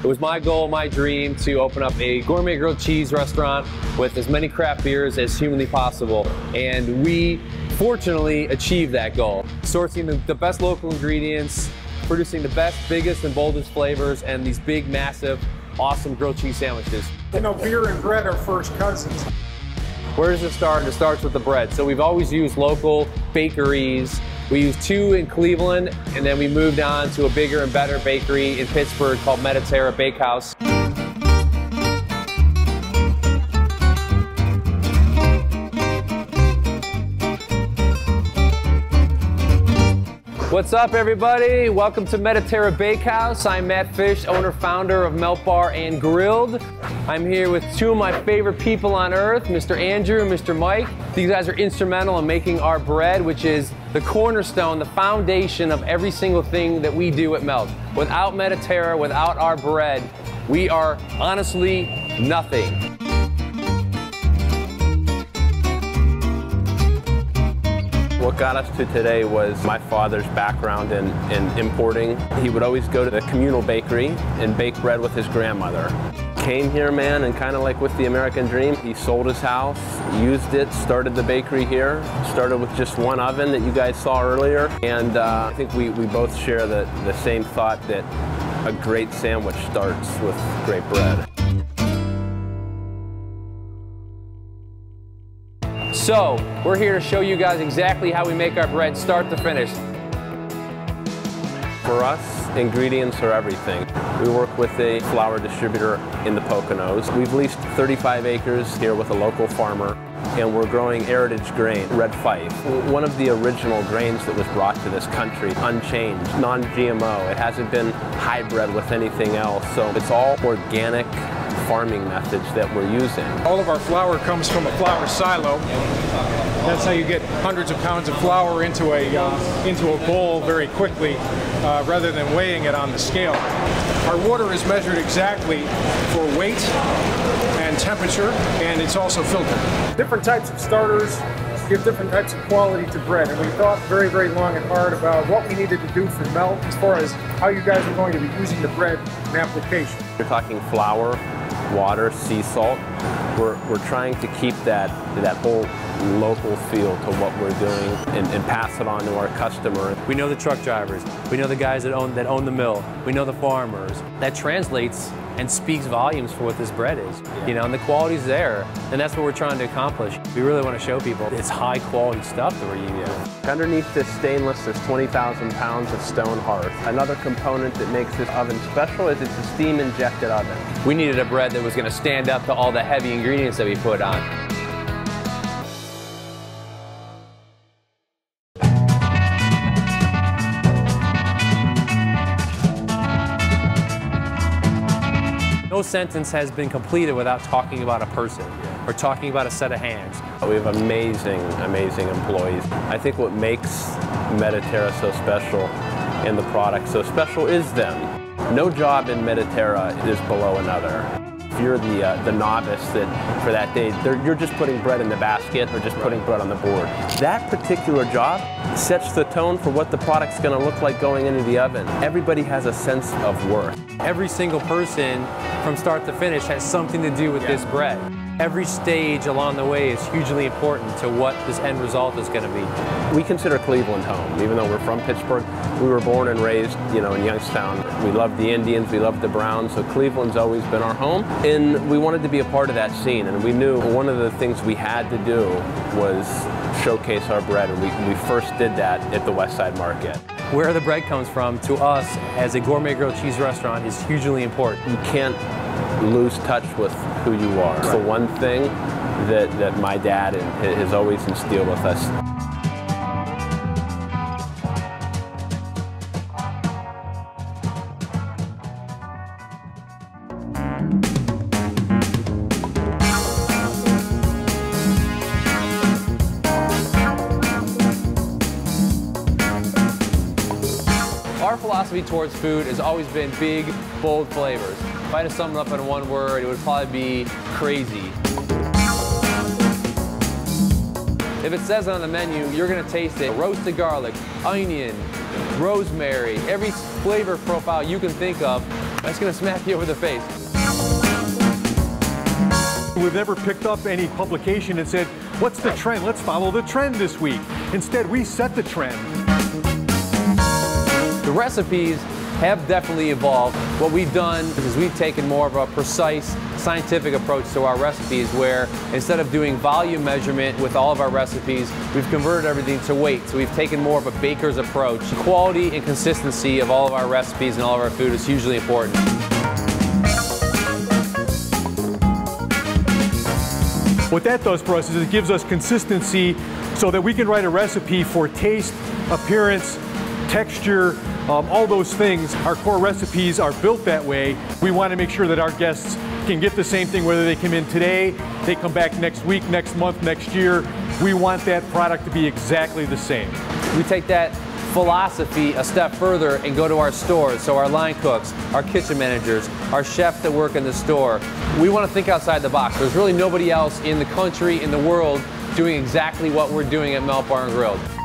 It was my goal, my dream to open up a gourmet grilled cheese restaurant with as many craft beers as humanly possible. And we fortunately achieved that goal. Sourcing the, the best local ingredients, producing the best, biggest, and boldest flavors, and these big, massive, awesome grilled cheese sandwiches. You know, beer and bread are first cousins. Where does it start? It starts with the bread. So we've always used local bakeries. We used two in Cleveland, and then we moved on to a bigger and better bakery in Pittsburgh called Mediterra Bakehouse. What's up, everybody? Welcome to Mediterra Bakehouse. I'm Matt Fish, owner founder of Melt Bar and Grilled. I'm here with two of my favorite people on earth, Mr. Andrew and Mr. Mike. These guys are instrumental in making our bread, which is the cornerstone, the foundation of every single thing that we do at Melt. Without Mediterra, without our bread, we are honestly nothing. What got us to today was my father's background in, in importing. He would always go to the communal bakery and bake bread with his grandmother. Came here, man, and kind of like with the American dream, he sold his house, used it, started the bakery here, started with just one oven that you guys saw earlier, and uh, I think we, we both share the, the same thought that a great sandwich starts with great bread. So, we're here to show you guys exactly how we make our bread start to finish. For us, ingredients are everything. We work with a flour distributor in the Poconos. We've leased 35 acres here with a local farmer and we're growing heritage grain, red fife. One of the original grains that was brought to this country, unchanged, non-GMO. It hasn't been hybrid with anything else, so it's all organic farming methods that we're using. All of our flour comes from a flour silo. That's how you get hundreds of pounds of flour into a uh, into a bowl very quickly, uh, rather than weighing it on the scale. Our water is measured exactly for weight and temperature, and it's also filtered. Different types of starters give different types of quality to bread, and we thought very, very long and hard about what we needed to do for melt as far as how you guys were going to be using the bread in application. You're talking flour, water, sea salt. We're, we're trying to keep that, that whole local feel to what we're doing and, and, pass it on to our customer. We know the truck drivers. We know the guys that own, that own the mill. We know the farmers. That translates and speaks volumes for what this bread is. Yeah. You know, and the quality's there. And that's what we're trying to accomplish. We really want to show people it's high quality stuff that we're using. Yeah. Underneath this stainless, there's 20,000 pounds of stone hearth. Another component that makes this oven special is it's a steam injected oven. We needed a bread that was going to stand up to all the heavy ingredients that we put on. No sentence has been completed without talking about a person or talking about a set of hands. We have amazing, amazing employees. I think what makes Mediterra so special and the product so special is them. No job in Mediterra is below another if you're the uh, the novice that for that day, you're just putting bread in the basket or just putting bread on the board. That particular job sets the tone for what the product's going to look like going into the oven. Everybody has a sense of worth. Every single person from start to finish has something to do with yeah. this bread. Every stage along the way is hugely important to what this end result is going to be. We consider Cleveland home, even though we're from Pittsburgh. We were born and raised, you know, in Youngstown. We love the Indians, we love the Browns, so Cleveland's always been our home. And we wanted to be a part of that scene, and we knew one of the things we had to do was showcase our bread, and we, we first did that at the West Side Market. Where the bread comes from, to us, as a gourmet grilled cheese restaurant, is hugely important. You can't lose touch with who you are. It's the one thing that, that my dad has always instilled with us. Philosophy towards food has always been big, bold flavors. If I had to sum it up in one word, it would probably be crazy. If it says it on the menu, you're gonna taste it. Roasted garlic, onion, rosemary, every flavor profile you can think of That's gonna smack you over the face. We've never picked up any publication and said, what's the trend? Let's follow the trend this week. Instead, we set the trend. The recipes have definitely evolved. What we've done is we've taken more of a precise scientific approach to our recipes where instead of doing volume measurement with all of our recipes, we've converted everything to weight. So we've taken more of a baker's approach. Quality and consistency of all of our recipes and all of our food is hugely important. What that does for us is it gives us consistency so that we can write a recipe for taste, appearance, texture, um, all those things. Our core recipes are built that way. We want to make sure that our guests can get the same thing whether they come in today, they come back next week, next month, next year. We want that product to be exactly the same. We take that philosophy a step further and go to our stores. So our line cooks, our kitchen managers, our chefs that work in the store. We want to think outside the box. There's really nobody else in the country, in the world, doing exactly what we're doing at Melt Bar and Grilled.